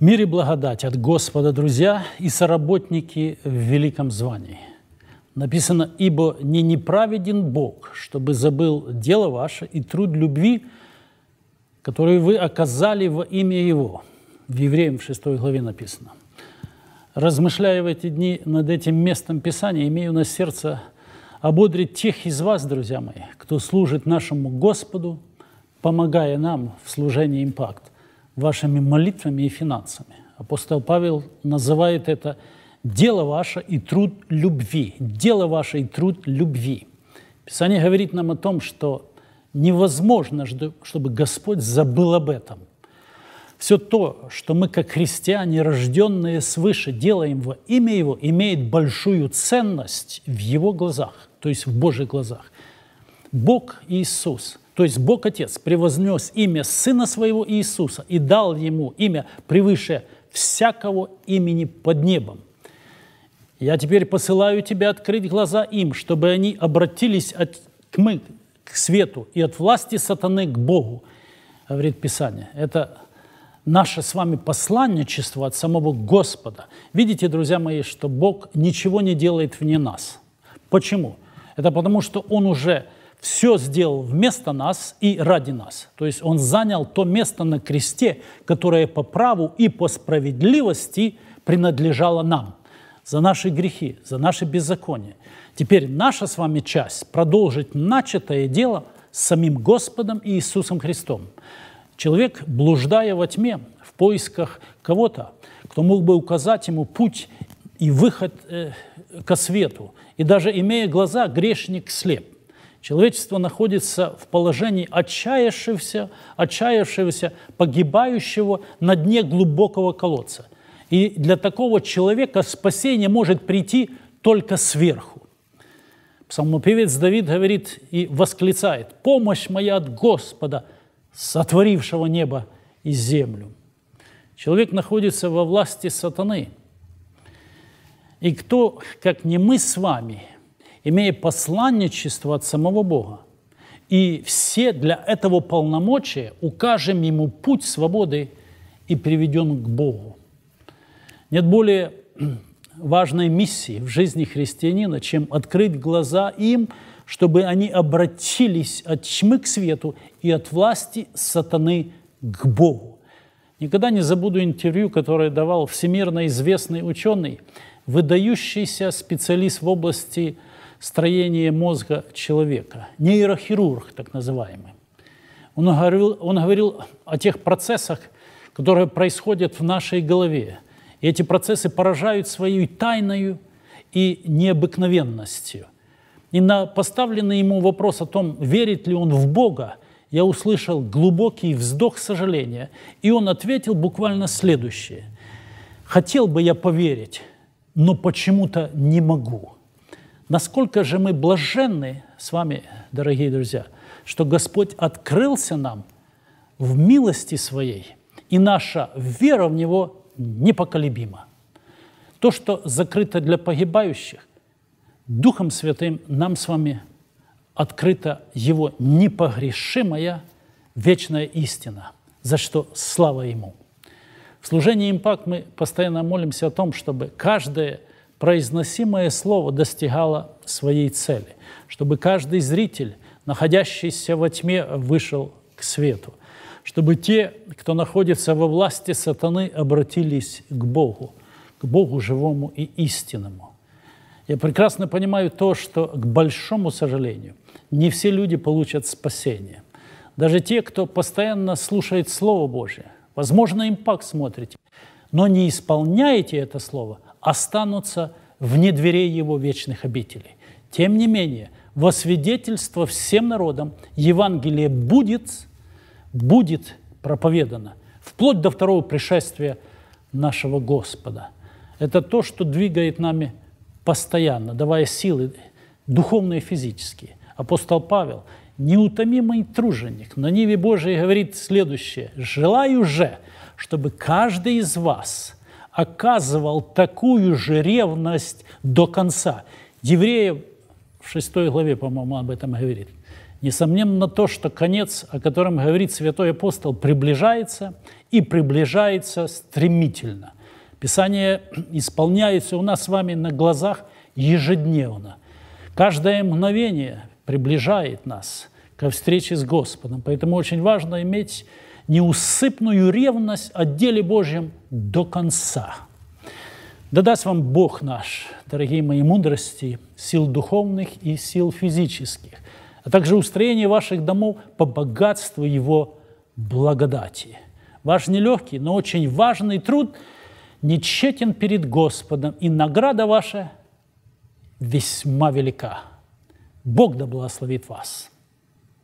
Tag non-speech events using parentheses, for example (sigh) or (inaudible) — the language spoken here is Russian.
Мир и благодать от Господа, друзья, и соработники в великом звании. Написано, «Ибо не неправеден Бог, чтобы забыл дело ваше и труд любви, который вы оказали во имя Его». В Евреям в 6 главе написано. Размышляя в эти дни над этим местом Писания, имею на сердце ободрить тех из вас, друзья мои, кто служит нашему Господу, помогая нам в служении «Импакт» вашими молитвами и финансами. Апостол Павел называет это «дело ваше и труд любви». Дело ваше и труд любви. Писание говорит нам о том, что невозможно, чтобы Господь забыл об этом. Все то, что мы, как христиане, рожденные свыше, делаем во имя Его, имеет большую ценность в Его глазах, то есть в Божьих глазах. Бог Иисус – то есть Бог Отец превознес имя Сына Своего Иисуса и дал Ему имя превыше всякого имени под небом. Я теперь посылаю тебя открыть глаза им, чтобы они обратились от тьмы к свету и от власти сатаны к Богу, говорит Писание. Это наше с вами посланничество от самого Господа. Видите, друзья мои, что Бог ничего не делает вне нас. Почему? Это потому, что Он уже все сделал вместо нас и ради нас. То есть Он занял то место на кресте, которое по праву и по справедливости принадлежало нам за наши грехи, за наши беззакония. Теперь наша с вами часть – продолжить начатое дело с самим Господом и Иисусом Христом. Человек, блуждая во тьме, в поисках кого-то, кто мог бы указать ему путь и выход э, ко свету, и даже имея глаза, грешник слеп. Человечество находится в положении отчаявшегося, отчаявшегося, погибающего на дне глубокого колодца. И для такого человека спасение может прийти только сверху. Псалмопевец Давид говорит и восклицает, «Помощь моя от Господа, сотворившего небо и землю». Человек находится во власти сатаны. И кто, как не мы с вами – имея посланничество от самого Бога. И все для этого полномочия укажем ему путь свободы и приведем к Богу. Нет более (clears throat) важной миссии в жизни христианина, чем открыть глаза им, чтобы они обратились от тьмы к свету и от власти сатаны к Богу. Никогда не забуду интервью, которое давал всемирно известный ученый, выдающийся специалист в области строение мозга человека, нейрохирург так называемый. Он говорил, он говорил о тех процессах, которые происходят в нашей голове. И эти процессы поражают своей тайною и необыкновенностью. И на поставленный ему вопрос о том, верит ли он в Бога, я услышал глубокий вздох сожаления, и он ответил буквально следующее. «Хотел бы я поверить, но почему-то не могу». Насколько же мы блаженны с вами, дорогие друзья, что Господь открылся нам в милости Своей, и наша вера в Него непоколебима. То, что закрыто для погибающих, Духом Святым нам с вами открыта Его непогрешимая вечная истина, за что слава Ему. В служении «Импакт» мы постоянно молимся о том, чтобы каждое – произносимое слово достигало своей цели, чтобы каждый зритель, находящийся во тьме, вышел к свету, чтобы те, кто находится во власти сатаны, обратились к Богу, к Богу живому и истинному. Я прекрасно понимаю то, что, к большому сожалению, не все люди получат спасение. Даже те, кто постоянно слушает Слово Божье, возможно, импакт смотрите, но не исполняете это Слово, останутся вне дверей его вечных обителей. Тем не менее, во свидетельство всем народам Евангелие будет, будет проповедано вплоть до второго пришествия нашего Господа. Это то, что двигает нами постоянно, давая силы духовные и физические. Апостол Павел, неутомимый труженик, на Ниве Божией говорит следующее. «Желаю же, чтобы каждый из вас – оказывал такую же ревность до конца. Евреев в шестой главе, по-моему, об этом говорит. Несомненно то, что конец, о котором говорит святой апостол, приближается и приближается стремительно. Писание исполняется у нас с вами на глазах ежедневно. Каждое мгновение приближает нас ко встрече с Господом. Поэтому очень важно иметь неусыпную ревность о деле Божьем до конца. Да даст вам Бог наш, дорогие мои, мудрости, сил духовных и сил физических, а также устроение ваших домов по богатству Его благодати. Ваш нелегкий, но очень важный труд нечетен перед Господом, и награда ваша весьма велика. Бог да благословит вас.